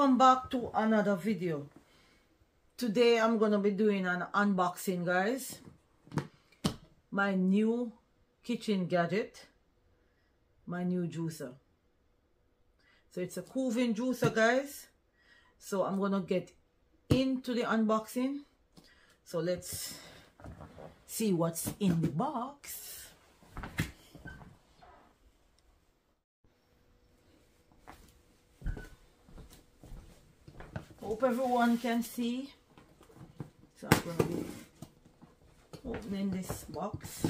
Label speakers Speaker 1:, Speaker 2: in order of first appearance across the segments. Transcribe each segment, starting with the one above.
Speaker 1: welcome back to another video. Today i'm gonna be doing an unboxing guys. My new kitchen gadget. My new juicer. So it's a Kuvin juicer guys. So i'm gonna get into the unboxing. So let's see what's in the box hope everyone can see. So I'm going to be opening this box.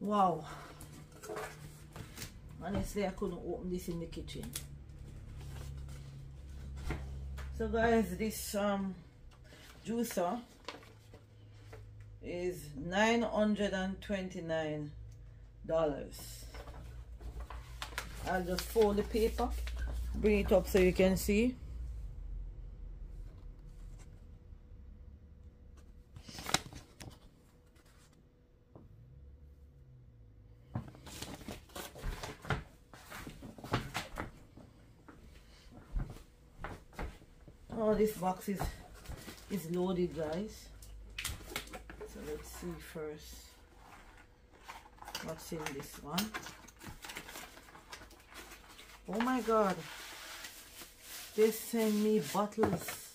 Speaker 1: Wow. Honestly I couldn't open this in the kitchen so guys this um juicer is 929 dollars. I'll just fold the paper bring it up so you can see oh this box is is loaded guys. So let's see first what's in this one. Oh my god. They send me bottles.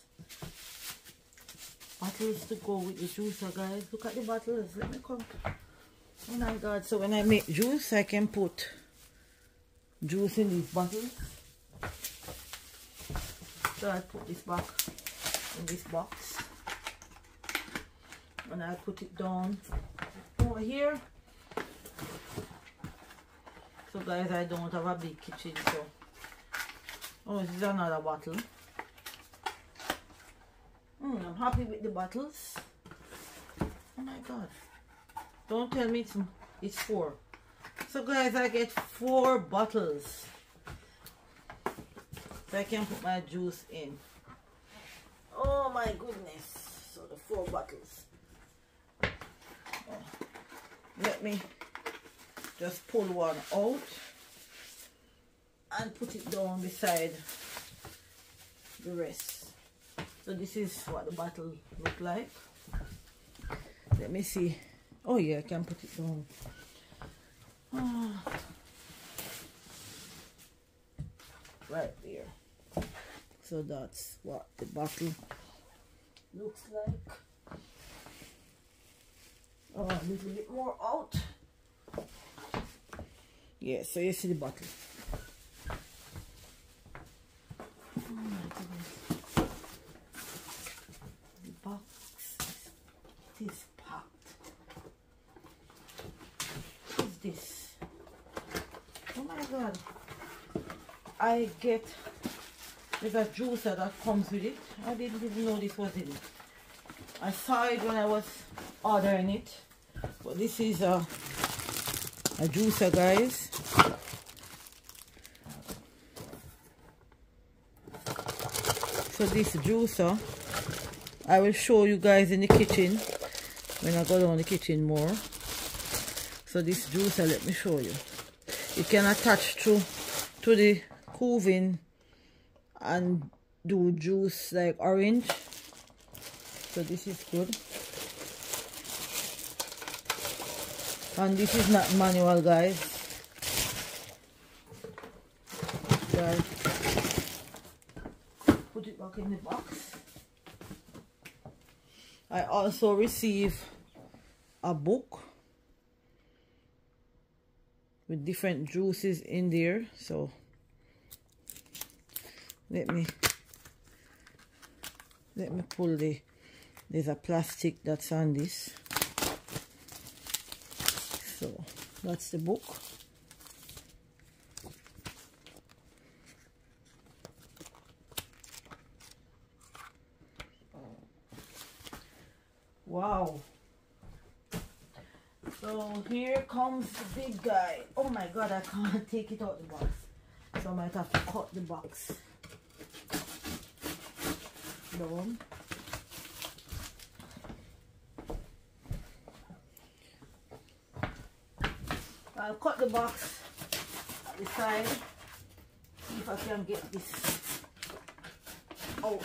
Speaker 1: Bottles to go with the juicer uh, guys. Look at the bottles. Let me come. Oh my god. So when i make juice i can put juice in these bottles. So I put this back in this box. And I put it down over here. So guys I don't have a big kitchen so. Oh this is another bottle. Mm, I'm happy with the bottles. Oh my god. Don't tell me it's, it's four. So guys I get four bottles. So I can put my juice in. Oh my goodness. So the four bottles. Oh. Let me just pull one out and put it down beside the rest. So this is what the bottle look like. Let me see. Oh yeah, I can put it down. Oh. Right there so that's what the bottle looks like oh a little bit more out yeah so you see the bottle oh the box it is packed what is this. Oh my god. I get there's a juicer that comes with it. I didn't even know this was in it. I saw it when I was ordering it. But this is a, a juicer, guys. So this juicer, I will show you guys in the kitchen when I go down the kitchen more. So this juicer, let me show you. you can attach to, to the Kuvin and do juice like orange so this is good and this is not manual guys. Put it back in the box. I also receive a book with different juices in there so let me let me pull the there's a plastic that's on this so that's the book. Wow. So here comes the big guy. Oh my god i can't take it out the box. So i might have to cut the box down. I'll cut the box at the side. See if I can get this out.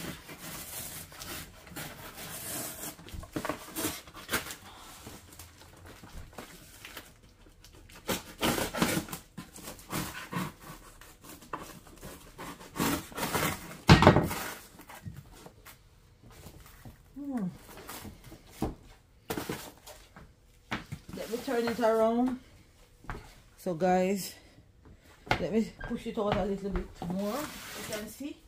Speaker 1: Hmm. Let me turn it around. So guys, let me push it out a little bit more. You can see.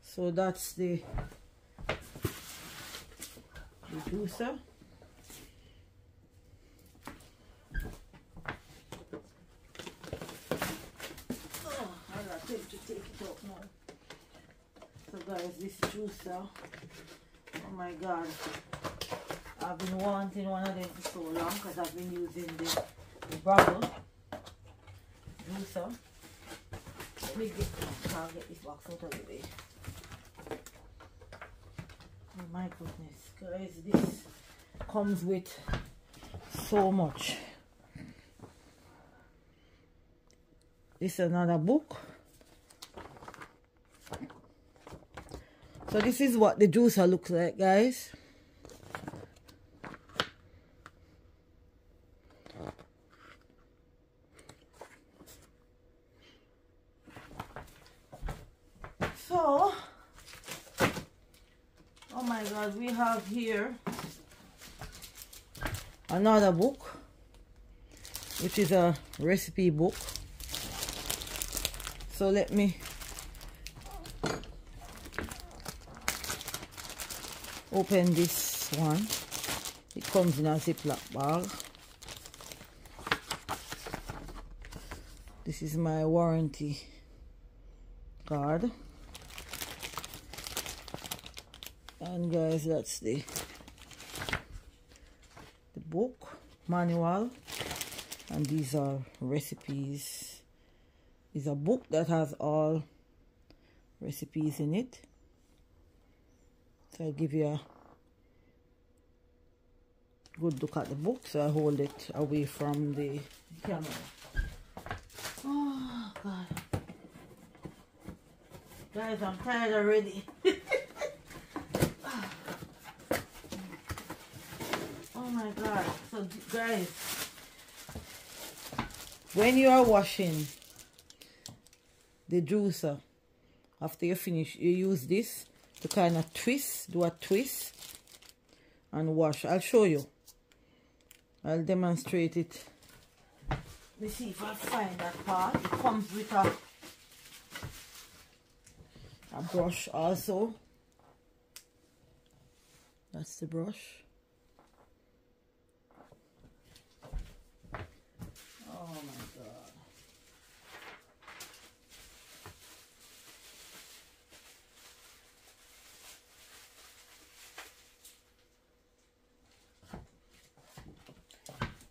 Speaker 1: So that's the, reducer. Oh, ah, I gotta take to take it out now. So guys, this juicer, oh my god, I've been wanting one of them for so long because I've been using the, the juicer. Let me get, I'll get this box out of the way. Oh my goodness, guys, this comes with so much. This is another book. So this is what the juicer looks like, guys. So, we have here another book, which is a recipe book. So let me open this one. It comes in a Ziploc bag. This is my warranty card. And guys, that's the the book manual and these are recipes. It's a book that has all recipes in it. So I'll give you a good look at the book. So I hold it away from the camera. Oh God. Guys, I'm tired already. my God. So guys, when you are washing the juicer, after you finish, you use this to kind of twist, do a twist and wash. I'll show you. I'll demonstrate it. Let me see if I find that part. It comes with a, a brush also. That's the brush. Oh my god.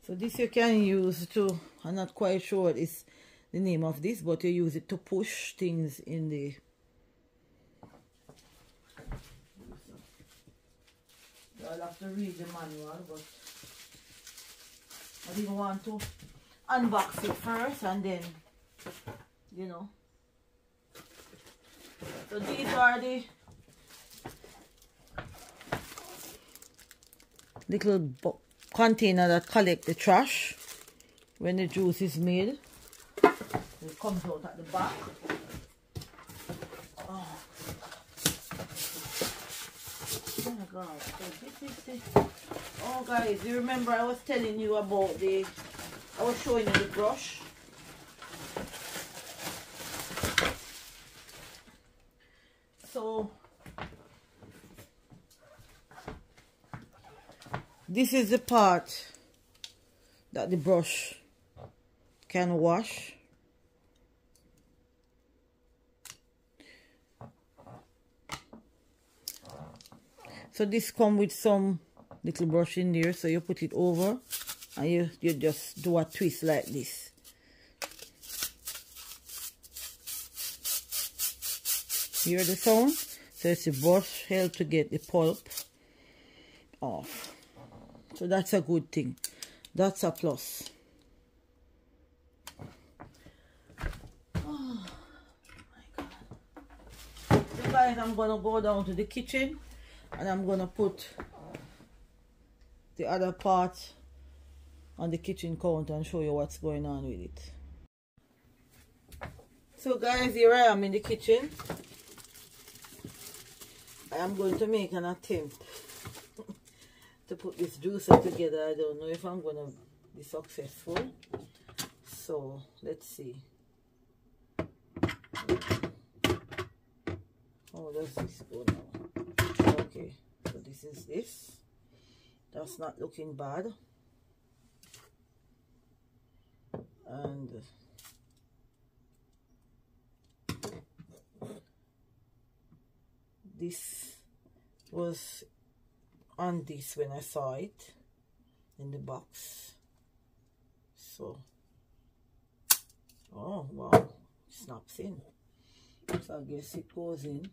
Speaker 1: So this you can use to, I'm not quite sure what is the name of this, but you use it to push things in the I'll have to read the manual, but I didn't want to unbox it first and then, you know. So these are the little bo- container that collect the trash when the juice is made. It comes out at the back. Oh. Oh my god. So this is the Oh guys, you remember I was telling you about the I was showing you the brush. So this is the part that the brush can wash. So this come with some little brush in there. So you put it over and you, you just do a twist like this. hear the sound so it's a brush help to get the pulp off so that's a good thing. That's a plus. Oh my god. So guys i'm gonna go down to the kitchen and i'm gonna put the other part on the kitchen counter and show you what's going on with it. So guys here i am in the kitchen. I am going to make an attempt to put this juicer together i don't know if i'm gonna be successful. So let's see. How does this go now? Okay so this is this. That's not looking bad. And uh, this was on this when I saw it in the box. So oh wow. Snaps in. So I guess it goes in.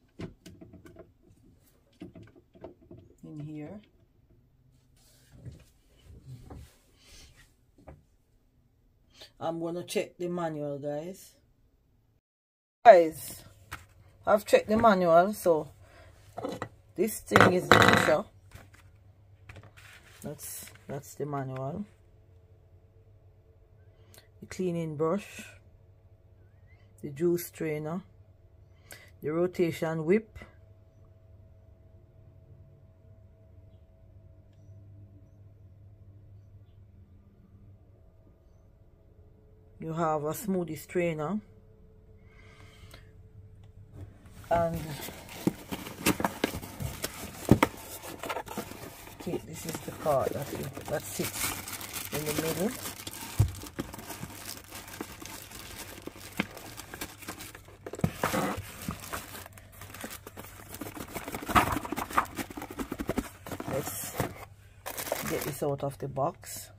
Speaker 1: In here. I'm gonna check the manual guys. Guys I've checked the manual so this thing is the that's that's the manual. The cleaning brush the juice strainer the rotation whip you have a smoothie strainer and okay this is the part that, that sits in the middle. Let's get this out of the box.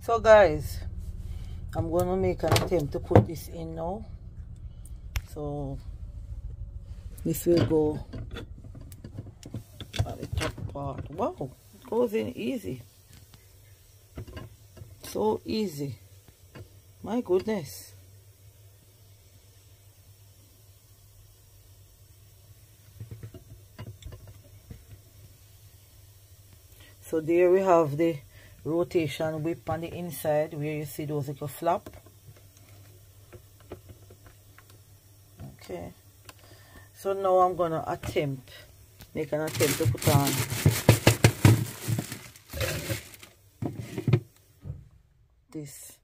Speaker 1: So guys I'm going to make an attempt to put this in now. So this will go part wow it goes in easy. So easy. My goodness. So there we have the rotation whip on the inside where you see those little flap. Okay. So now I'm gonna attempt make an attempt to put on this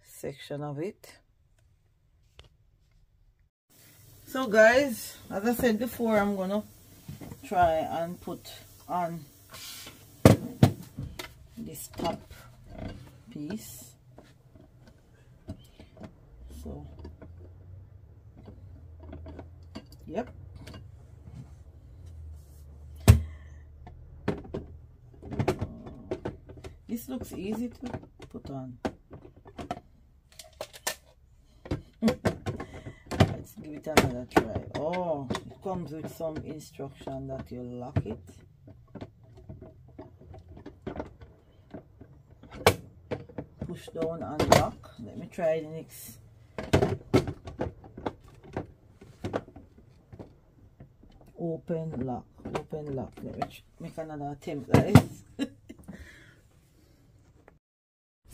Speaker 1: section of it. So guys as I said before I'm gonna try and put on this top piece. So yep. This looks easy to put on let's give it another try. Oh it comes with some instruction that you lock it. Push down and lock. Let me try the next. Open lock open lock. Let me make another attempt guys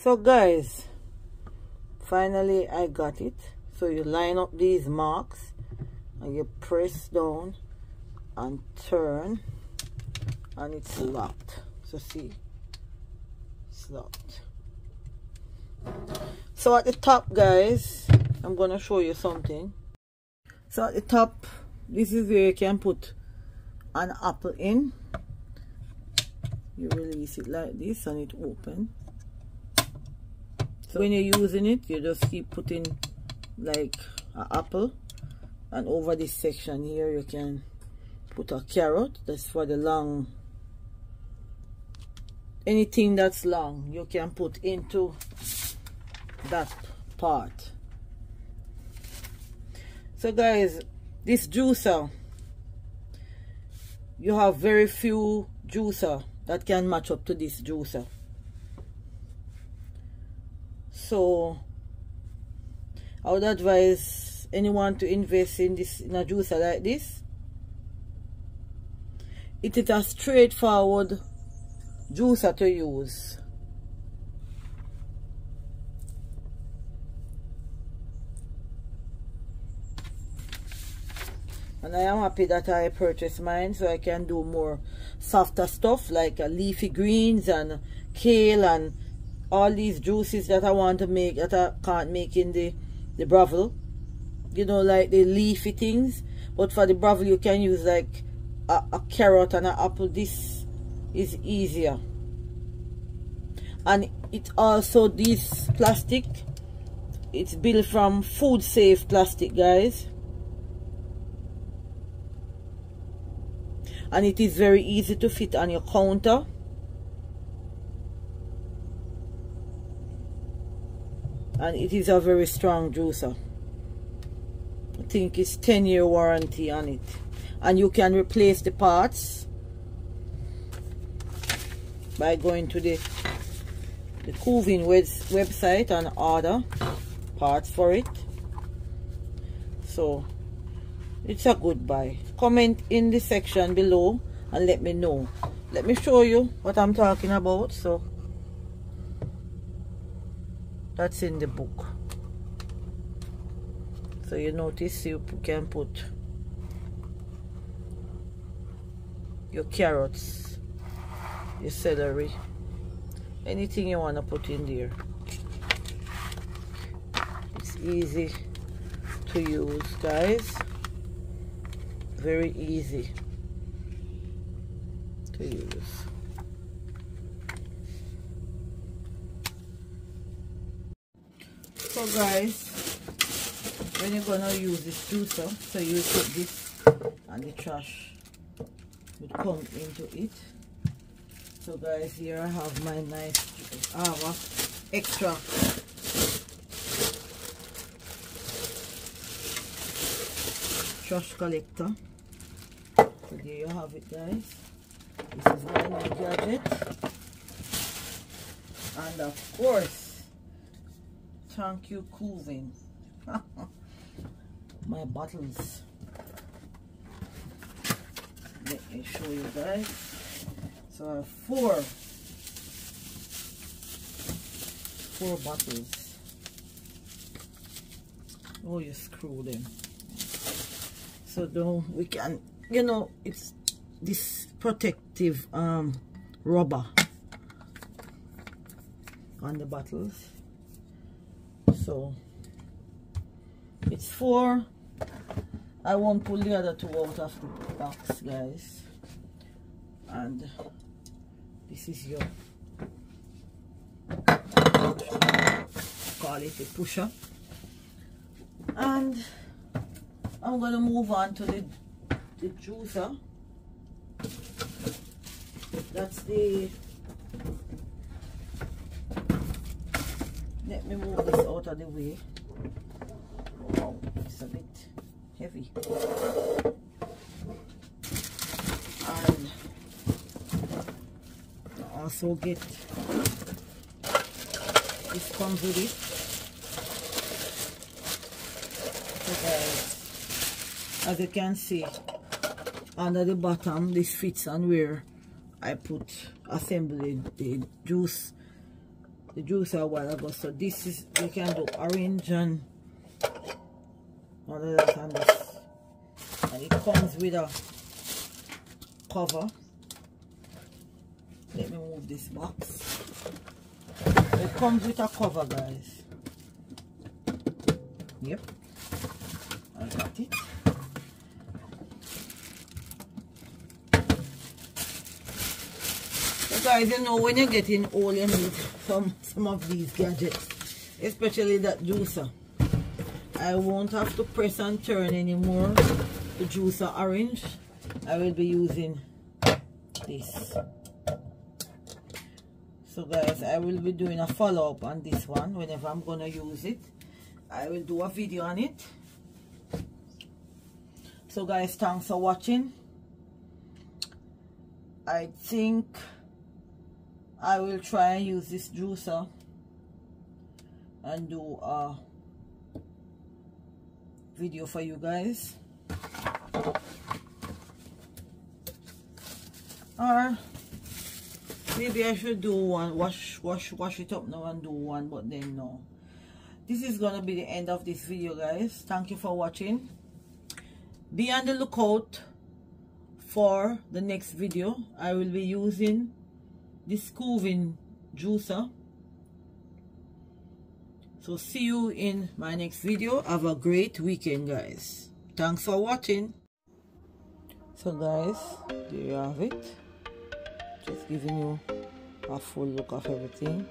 Speaker 1: so guys finally I got it. So you line up these marks and you press down and turn and it's locked. So see it's locked. So at the top guys I'm gonna show you something. So at the top this is where you can put an apple in. You release it like this and it open so when you're using it you just keep putting like an apple and over this section here you can put a carrot. That's for the long anything that's long you can put into that part so guys this juicer you have very few juicer that can match up to this juicer so I would advise anyone to invest in this in a juicer like this. It is a straightforward juicer to use. And I am happy that I purchased mine so I can do more softer stuff like uh, leafy greens and kale and all these juices that I want to make that I can't make in the the Breville you know like the leafy things. But for the Breville you can use like a, a carrot and an apple. This is easier. And it also this plastic it's built from food safe plastic guys. And it is very easy to fit on your counter and it is a very strong juicer. I think it's 10 year warranty on it. And you can replace the parts by going to the the Kuvin website and order parts for it. So it's a good buy. Comment in the section below and let me know. Let me show you what I'm talking about so that's in the book. So you notice you can put your carrots your celery anything you want to put in there. It's easy to use guys. Very easy to use so guys when you're gonna use this juicer so. You put this and the trash would come into it. So guys here I have my nice have extra. Trash collector. So there you have it guys. This is my new gadget. And of course thank you Kuvin my bottles. Let me show you guys. So I have four. Four bottles. Oh you screw them so don't we can you know it's this protective um rubber on the bottles so it's four. I won't pull the other two out of the box guys. And this is your call it a pusher and I'm to move on to the, the juicer. That's the... Let me move this out of the way. Wow, it's a bit heavy. And also get this comes with it. So guys, as you can see under the bottom this fits on where I put assembly the juice the juice while ago so this is you can do orange and that and this and it comes with a cover. Let me move this box. It comes with a cover guys. Yep. I got it guys you know when you're getting old you need some some of these gadgets especially that juicer. I won't have to press and turn anymore. The juicer orange I will be using this. So guys I will be doing a follow-up on this one whenever I'm gonna use it. I will do a video on it. So guys thanks for watching. I think I will try and use this juicer and do a video for you guys. Or maybe I should do one wash wash wash it up now and do one but then no. This is gonna be the end of this video guys. Thank you for watching. Be on the lookout for the next video. I will be using this Kuvin juicer. So see you in my next video. Have a great weekend guys. Thanks for watching. So guys there you have it. Just giving you a full look of everything